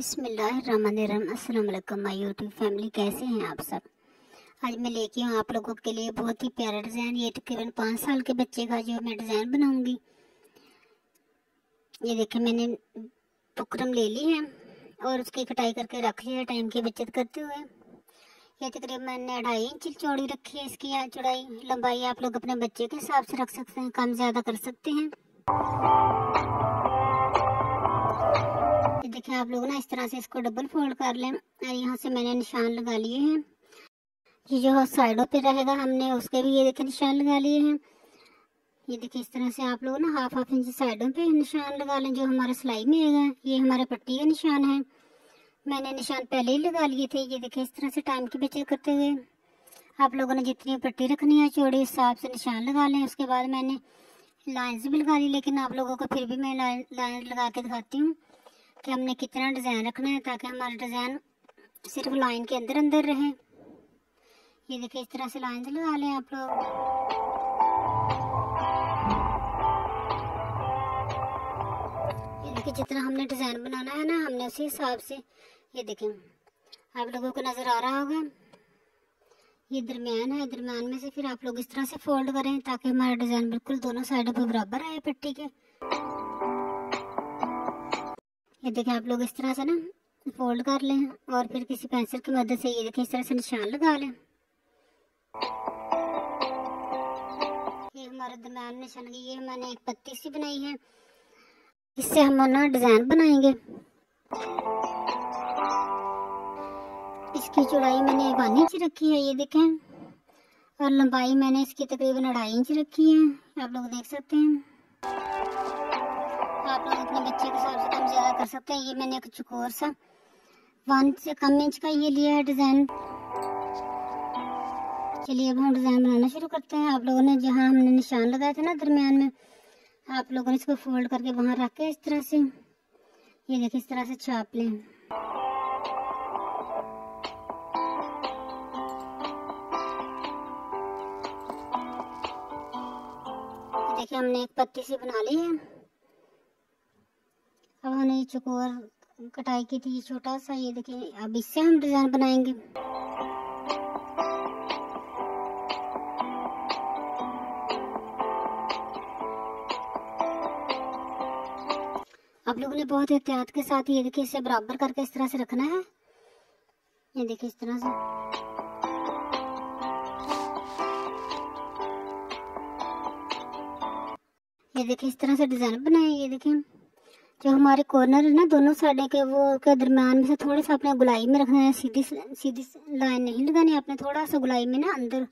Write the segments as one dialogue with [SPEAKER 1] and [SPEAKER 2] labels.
[SPEAKER 1] अस्सलाम my YouTube family, कैसे हैं आप सब? आज मैं लेके हूँ आप लोगों के लिए बहुत ही प्यारा डिज़ाइन। ये तकरीबन पाँच साल के बच्चे का जो मैं डिज़ाइन बनाऊँगी। ये देखिए, मैंने बुकरम ले ली है और उसकी कटाई करके रख लिया टाइम की बचत करते हुए। ये तकरीबन मैंने अढ़ाई इंच चौड़ी रखी है इसकी चौड़ाई। लंबाई आप लोग अपने बच्चे के हिसाब से रख सकते हैं, कम ज़्यादा कर सकते हैं। देखिए, आप लोग ना इस तरह से इसको डबल फोल्ड कर लें और यहाँ से मैंने निशान लगा लिए हैं। ये जो साइडों पे रहेगा हमने, उसके भी ये देखिए निशान लगा लिए हैं। ये देखिए, इस तरह से आप लोग ना हाफ़ हाफ़ इंच साइडों पे निशान लगा लें, जो हमारे सिलाई में आएगा ये हमारे पट्टी का निशान है। मैंने निशान पहले ही लगा लिए थे, ये देखिए, इस तरह से टाइम की बचत करते हुए। आप लोगों ने जितनी पट्टी रखनी है, चौड़ी उस हिसाब से निशान लगा लें। उसके बाद मैंने लाइन्स भी लगा ली, लेकिन आप लोगों को फिर भी मैं लाइन लगा के दिखाती हूँ। कि हमने कितना डिज़ाइन रखना है ताकि हमारा डिज़ाइन सिर्फ़ लाइन के अंदर अंदर रहे। ये देखिए, इस तरह से लाइन लगा लें आप लोग। देखिए, जितना हमने डिज़ाइन बनाना है ना, हमने उसी हिसाब से ये देखें। आप लोगों को नज़र आ रहा होगा, ये दरमियान है। दरमियान में से फिर आप लोग इस तरह से फोल्ड करें ताकि हमारा डिज़ाइन बिल्कुल दोनों साइडों पर बराबर आए पट्टी के। ये देखिए आप लोग इस तरह से ना फोल्ड कर लें और फिर किसी पेंसिल की मदद से ये देखिए इस तरह से निशान लगा लें। ये हमारा दरम्यान निशान ये मैंने एक पत्ती सी बनाई है। इससे हम ना डिज़ाइन बनाएँगे। इसकी चौड़ाई मैंने वन इंच रखी है, ये देखें। और लंबाई मैंने इसकी तकरीबन अढ़ाई इंच रखी है, आप लोग देख सकते हैं। आप लोग अपने बच्चे के हिसाब से कम ज़्यादा कर सकते हैं, ये मैंने एक चुकोर सा वन से कम इंच का ये लिया है डिज़ाइन चलिए अब हम डिज़ाइन बनाना शुरू करते हैं। आप लोगों ने जहाँ हमने निशान लगाए थे ना दरमियान में, आप लोगों ने इसको फोल्ड करके वहाँ रख के इस तरह से। ये देखिए इस तरह से छाप लें। देखिए हमने एक पत्ती सी बना ली है। अब हमने चकोर कटाई की थी, छोटा सा, ये देखिए, अब इससे हम डिज़ाइन बनाएँगे। आप लोगों ने बहुत एहतियात के साथ ये देखिए, इसे बराबर करके इस तरह से रखना है। ये देखिए, इस तरह से। ये देखिए, इस तरह से डिज़ाइन बनाए, ये देखिए जो हमारे कॉर्नर है ना दोनों साइड के वो के दरम्यान में से थोड़ा सा अपने गुलाई में रखना है सीधी सीधी लाइन नहीं लगानी आपने थोड़ा सा गुलाई में ना अंदर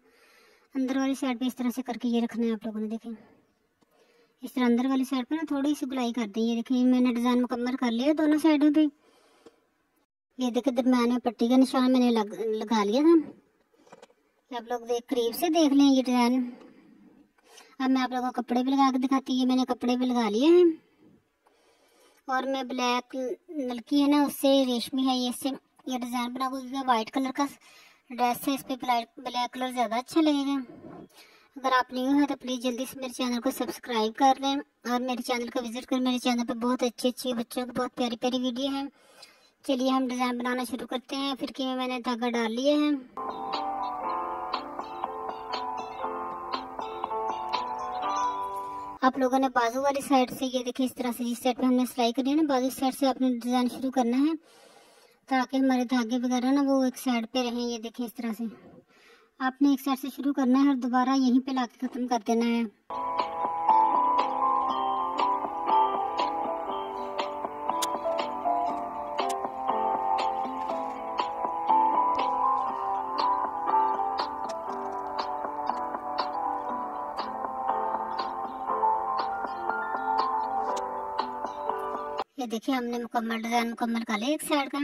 [SPEAKER 1] अंदर वाली साइड पे इस तरह से करके ये रखना है आप लोगों ने देखें। इस तरह अंदर वाली साइड पे ना थोड़ी सी गुलाई कर दी ये देखें मैंने डिज़ाइन मुकम्मल कर लिया दोनों साइडों पर ये देखे दरम्यान में पट्टी का निशान मैंने लग, लगा लिया था। आप लोग देख करीब से देख लें ये डिज़ाइन अब मैं आप लोगों को कपड़े भी लगा के दिखाती है मैंने कपड़े भी लगा लिए हैं। और मैं ब्लैक नलकी है ना, उससे रेशमी है, ये से ये डिज़ाइन बना क्योंकि वाइट कलर का ड्रेस है इस पर ब्लैक ब्लैक कलर ज़्यादा अच्छा लगेगा। अगर आप न्यू है तो प्लीज़ जल्दी से मेरे चैनल को सब्सक्राइब कर लें और मेरे चैनल को विज़िट कर। मेरे चैनल पर बहुत अच्छी अच्छी बच्चों की बहुत प्यारी प्यारी वीडियो है। चलिए हम डिज़ाइन बनाना शुरू करते हैं। फिर कि मैंने धागा डाल लिया है। आप लोगों ने बाजू वाली साइड से ये देखिए, इस तरह से जिस साइड पे हमने सिलाई करी है ना, बाजू साइड से आपने डिज़ाइन शुरू करना है, ताकि हमारे धागे वगैरह ना वो एक साइड पे रहें, ये देखिए इस तरह से। आपने एक साइड से शुरू करना है और दोबारा यहीं पे लाके ख़त्म कर देना है। ये देखिए, हमने मुकम्मल डिज़ाइन मुकम्मल कर लिया एक साइड का।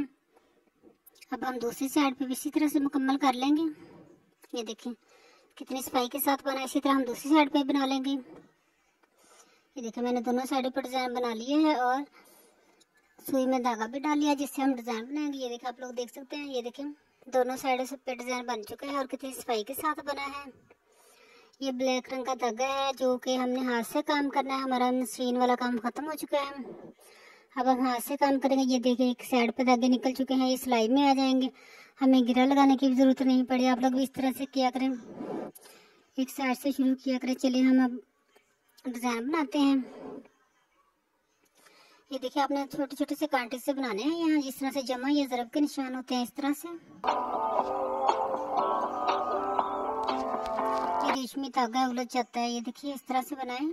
[SPEAKER 1] अब हम दूसरी साइड पे भी इसी तरह से मुकम्मल कर लेंगे। ये देखिए, कितनी सफ़ाई के साथ बना, इसी तरह हम दूसरी साइड पे बना लेंगे। ये देखिए, मैंने दोनों साइड पर डिज़ाइन बना लिए है और सुई में धागा भी डाल लिया, जिससे हम डिज़ाइन बनाएँगे। ये देखिए, आप लोग देख सकते हैं, ये देखें दोनों साइड से पे डिज़ाइन बन चुका है और कितनी सफ़ाई के साथ बना है। ये ब्लैक रंग का धागा है, जो कि हमने हाथ से काम करना है। हमारा मशीन वाला काम ख़त्म हो चुका है। अब हम हाथ से काम करेंगे। ये देखिए, एक साइड पे धागे निकल चुके हैं, ये सिलाई में आ जाएँगे। हमें गिरा लगाने की ज़रूरत नहीं पड़ी। आप लोग भी इस तरह से किया करें। एक साइड से शुरू किया करें। चलिए, हम अब डिज़ाइन बनाते हैं। ये देखिए, आपने छोटे छोटे से कांटे से बनाने हैं यहाँ। जिस तरह से जमा, या ज़रब के निशान होते हैं इस तरह से। ये रेशमी धागा उलझ जाता है। ये देखिए, इस तरह से बनाएँ।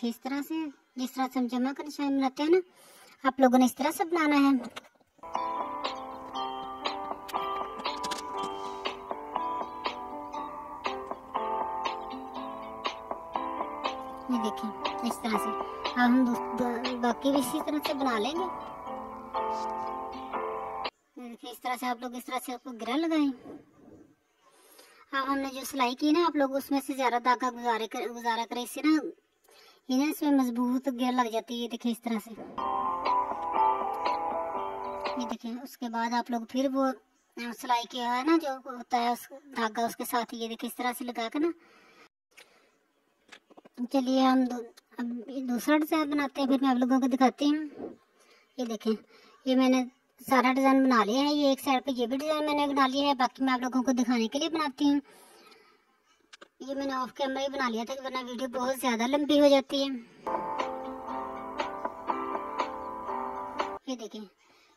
[SPEAKER 1] देखिए इस तरह से, जिस तरह से हम जमा का निशान बनाते हैं ना, आप लोगों ने इस तरह से बनाना है। ये देखिए इस तरह से। अब हम बाकी भी इसी तरह से बना लेंगे। देखिए इस तरह से आप लोग इस तरह से आपको गिरा लगाएँ। अब हमने जो सिलाई की ना, आप लोग उसमें से ज़्यादा धागा गुजारे कर, गुजारा करें, इससे ना ना इसमें मज़बूत गिर लग जाती है ये देखिए इस तरह से। ये देखिए उसके बाद आप लोग फिर वो सिलाई किया है ना जो होता है उस धागा उसके साथ ये देखिए इस तरह से लगा कर ना। चलिए हम दो, अब दूसरा डिज़ाइन बनाते हैं फिर मैं आप लोगों को दिखाती हूँ। ये देखें ये मैंने सारा डिज़ाइन बना लिया है ये एक साइड पे ये भी डिज़ाइन मैंने बना लिया है बाकी मैं आप लोगों को दिखाने के लिए बनाती हूँ। ये मैंने ऑफ़ कैमरा ही बना लिया था वरना वीडियो बहुत ज़्यादा लंबी हो जाती है। ये देखें,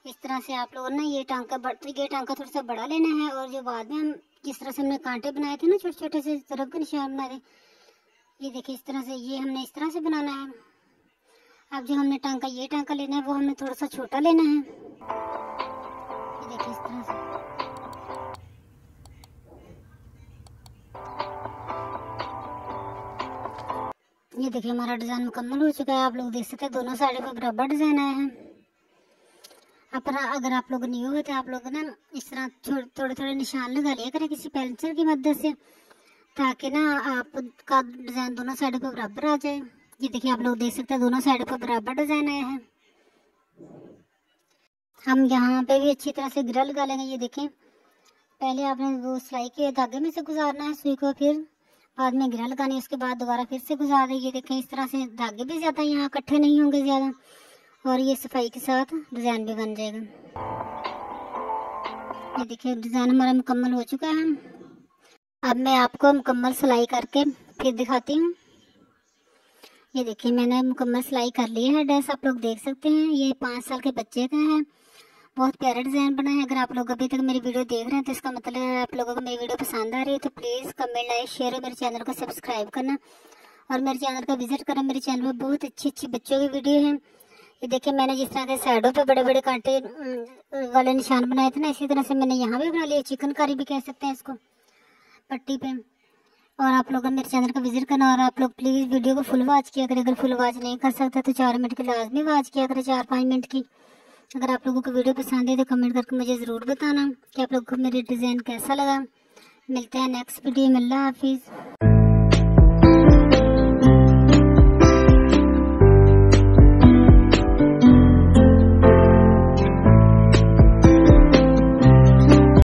[SPEAKER 1] इस तरह से आप लोगों ने ये टांका ये टांका थोड़ा सा बड़ा लेना है और जो बाद में हम जिस तरह से हमने कांटे बनाए थे ना छोटे छोटे से तरफ़ के निशान बनाए थे ये देखिए इस तरह से ये हमने इस तरह से बनाना है। अब जो हमने टांका, ये टांका लेना है, वो हमें थोड़ा सा छोटा लेना है। ये देखिए इस तरह से ये देखिए, हमारा डिज़ाइन मुकम्मल हो चुका है। आप लोग देख सकते हैं, दोनों साइड पे बराबर डिज़ाइन आया है। अपना, अगर आप लोग न्यू हो तो आप लोग ना इस तरह थोड़े थोड़े निशान लगा लिया करें किसी पेंसिल की मदद से, ताकि ना आपका डिज़ाइन दोनों साइड पर बराबर आ जाए। ये देखिए, आप लोग देख सकते हैं, दोनों साइड पर बराबर डिज़ाइन आया है। हम यहाँ पे भी अच्छी तरह से गिरा लगा लेंगे। ये देखें, पहले आपने वो सिलाई के धागे में से गुजारना है सुई को फिर बाद में गिरा लगानी है उसके बाद दोबारा फिर से गुजार दें ये देखें इस तरह से धागे भी ज़्यादा यहाँ इकट्ठे नहीं होंगे ज़्यादा, और ये सफ़ाई के साथ डिज़ाइन भी बन जाएगा। ये देखिए, डिज़ाइन हमारा मुकम्मल हो चुका है। अब मैं आपको मुकम्मल सिलाई करके फिर दिखाती हूँ। ये देखिए, मैंने मुकम्मल सिलाई कर ली है। ड्रेस आप लोग देख सकते हैं। ये पाँच साल के बच्चे का है। बहुत प्यारा डिज़ाइन बना है। अगर आप लोग अभी तक मेरी वीडियो देख रहे हैं तो इसका मतलब है आप लोगों को मेरी वीडियो पसंद आ रही है तो प्लीज़ कमेंट, लाइक, शेयर और मेरे चैनल को सब्सक्राइब करना। और मेरे चैनल का विज़िट करना। मेरे चैनल पर बहुत अच्छी अच्छी बच्चों की वीडियो है। ये देखिए, मैंने जिस तरह के साइडों पे बड़े बड़े कांटे वाले निशान बनाए थे ना, इसी तरह से मैंने यहाँ भी बना लिया चिकन कारी भी कह सकते हैं इसको, पट्टी पे। और आप लोग मेरे चैनल का विज़िट करना, और आप लोग प्लीज़ वीडियो को फुल वॉच किया करें। अगर फुल वॉच नहीं कर सकते तो चार मिनट की लाजमी वॉच किया करें चार पाँच मिनट की। अगर आप लोगों को वीडियो पसंद है तो कमेंट करके मुझे ज़रूर बताना कि आप लोगों को मेरे डिज़ाइन कैसा लगा। मिलते हैं नेक्स्ट वीडियो में। अल्लाह हाफिज़।